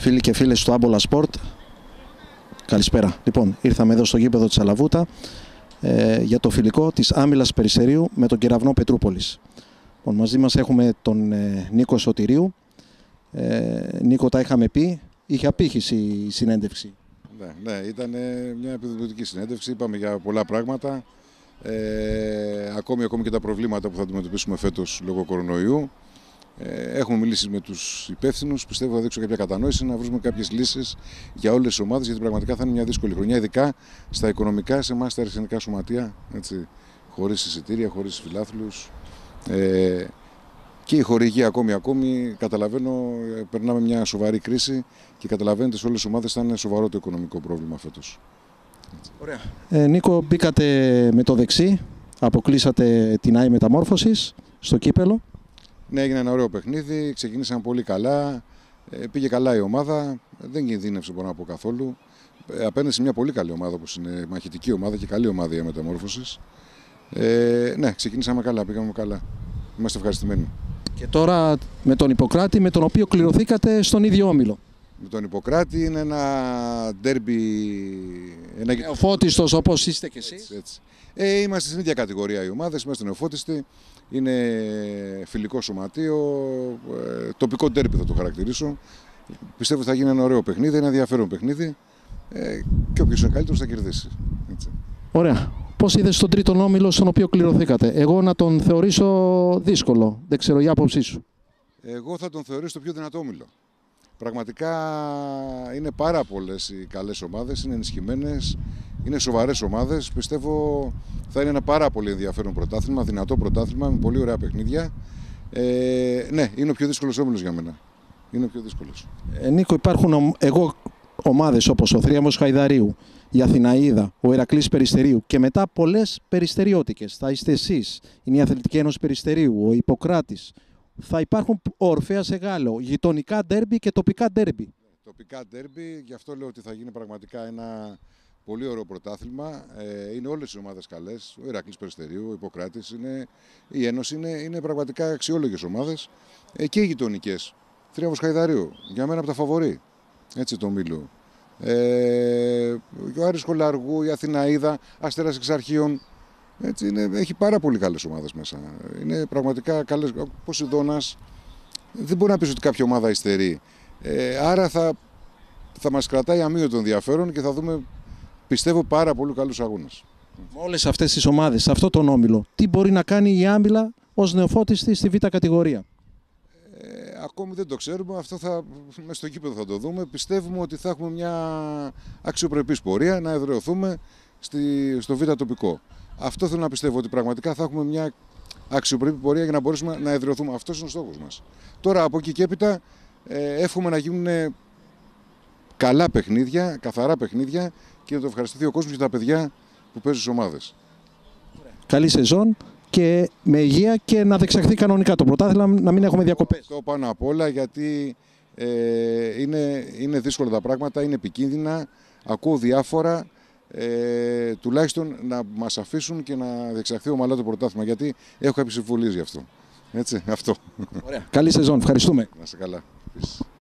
Φίλοι και φίλες του Άμπολα Σπορτ, καλησπέρα. Λοιπόν, ήρθαμε εδώ στο γήπεδο της Αλαβούτα ε, για το φιλικό της Άμυλας Περιστερίου με τον κεραυνό Πετρούπολης. Λοιπόν, μαζί μας έχουμε τον ε, Νίκο Σωτηρίου. Ε, Νίκο, τα είχαμε πει, είχε απήχηση η συνέντευξη. Ναι, ναι, ήταν ε, μια επιδοτική συνέντευξη. Είπαμε για πολλά πράγματα. Ε, ακόμη, ακόμη και τα προβλήματα που θα αντιμετωπίσουμε φέτος λόγω κορονοϊού. Ε, έχουμε μιλήσεις με τους υπεύθυνους. Πιστεύω θα δείξω κάποια κατανόηση να βρούμε κάποιες λύσεις για όλες τις ομάδες, γιατί πραγματικά θα είναι μια δύσκολη χρονιά, ειδικά στα οικονομικά, σε εμάς τα αριστερικά σωματεία. Χωρίς εισιτήρια, χωρίς φιλάθλους. Ε, και η χορηγία ακόμη ακόμη, καταλαβαίνω, ε, περνάμε μια σοβαρή κρίση και καταλαβαίνετε σε όλες τις ομάδες θα είναι σοβαρό το οικονομικό πρόβλημα φέτος. Ωραία. Ε, Νίκο, μπήκατε με το δεξί, αποκλείσατε την ΆΗ Μεταμόρφωσης στο κύπελο. Ναι, έγινε ένα ωραίο παιχνίδι, ξεκινήσαμε πολύ καλά, ε, πήγε καλά η ομάδα, δεν κινδύνευσε μπορώ να πω καθόλου. Ε, απέναντι σε μια πολύ καλή ομάδα όπως είναι μαχητική ομάδα και καλή ομάδα για μεταμόρφωσης. Ε, ναι, ξεκινήσαμε καλά, πήγαμε καλά. Είμαστε ευχαριστημένοι. Και τώρα με τον Ιπποκράτη με τον οποίο κληρωθήκατε στον ίδιο όμιλο. Με τον Ιπποκράτη είναι ένα ντέρμπι. Ένα... Ο φώτιστος όπως είστε κι εσείς. Έτσι, Ε, είμαστε στην ίδια κατηγορία οι ομάδες, είμαστε νεοφώτιστοι. Είναι φιλικό σωματείο, ε, τοπικό ντέρμπι θα το χαρακτηρίσω. Πιστεύω ότι θα γίνει ένα ωραίο παιχνίδι, ένα ενδιαφέρον παιχνίδι ε, και όποιος είναι καλύτερος θα κερδίσει. Έτσι. Ωραία. Πώς είδες τον τρίτο όμιλο στον οποίο κληρωθήκατε, Εγώ να τον θεωρήσω δύσκολο. Δεν ξέρω, για άποψή σου. Εγώ θα τον θεωρήσω το πιο δυνατό όμιλο. Πραγματικά είναι πάρα πολλές οι καλές ομάδες, είναι ενισχυμένες, είναι σοβαρές ομάδες. Πιστεύω θα είναι ένα πάρα πολύ ενδιαφέρον πρωτάθλημα, δυνατό πρωτάθλημα με πολύ ωραία παιχνίδια. Ε, ναι, είναι ο πιο δύσκολος όμιλος για μένα. Είναι ο πιο δύσκολος. Ε, Νίκο, υπάρχουν εγώ ομάδες όπως ο Θρίαμο Χαϊδαρίου, η Αθηναίδα, ο Ερακλής Περιστερίου και μετά πολλές περιστεριώτικες. Θα είστε εσείς, είναι η Αθλητική Ένωση Περιστερίου, ο Ιπποκράτης, θα υπάρχουν όρφαια σε Γάλλο, γειτονικά ντέρμπι και τοπικά ντέρμπι. Τοπικά ντέρμπι, γι' αυτό λέω ότι θα γίνει πραγματικά ένα πολύ ωραίο πρωτάθλημα. Ε, είναι όλες οι ομάδες καλές. Ο Ηρακλής Περιστερίου, ο Ιπποκράτης, η Ένωση είναι, είναι πραγματικά αξιόλογες ομάδες ε, και οι γειτονικές. Θρίαβο Χαϊδαρίου, για μένα από τα φαβορή. Έτσι το μίλου. Ε, ο Άρης Κολαργού, η Αθηναίδα, Αστέρας Εξαρχείων, έτσι είναι, έχει πάρα πολύ καλές ομάδες μέσα. Είναι πραγματικά καλές. Ο Δόνας δεν μπορεί να πεις ότι κάποια ομάδα υστερεί. Ε, άρα θα, θα μας κρατάει αμύωτο ενδιαφέρον και θα δούμε, πιστεύω, πάρα πολύ καλούς αγώνες. Με όλες αυτές τις ομάδες, σε αυτό τον όμιλο, τι μπορεί να κάνει η Άμυλα ως νεοφώτιστη στη Β' κατηγορία; Ε, ακόμη δεν το ξέρουμε, αυτό θα, μες στο κήπεδο θα το δούμε. Πιστεύουμε ότι θα έχουμε μια αξιοπρεπής πορεία, να εδραιωθούμε στη, στο Β' τοπικό. Αυτό θέλω να πιστεύω ότι πραγματικά θα έχουμε μια αξιοπρεπή πορεία για να μπορέσουμε να εδραιωθούμε. Αυτός είναι ο στόχος μας. Τώρα από εκεί και έπειτα ε, εύχομαι να γίνουν καλά παιχνίδια, καθαρά παιχνίδια και να το ευχαριστηθεί ο κόσμος και τα παιδιά που παίζουν στις ομάδες. Καλή σεζόν και με υγεία και να δεξαχθεί κανονικά το πρωτάθλημα, να μην έχουμε διακοπές. Το πάνω απ' όλα γιατί ε, είναι, είναι δύσκολα τα πράγματα, είναι επικίνδυνα. Ακούω διάφορα ε, τουλάχιστον να μας αφήσουν και να διεξαχθεί ομαλά το πρωτάθλημα γιατί έχω κάποιες συμφωνίες γι' αυτό. Έτσι, αυτό. Ωραία. Καλή σεζόν. Ευχαριστούμε. Να είστε καλά.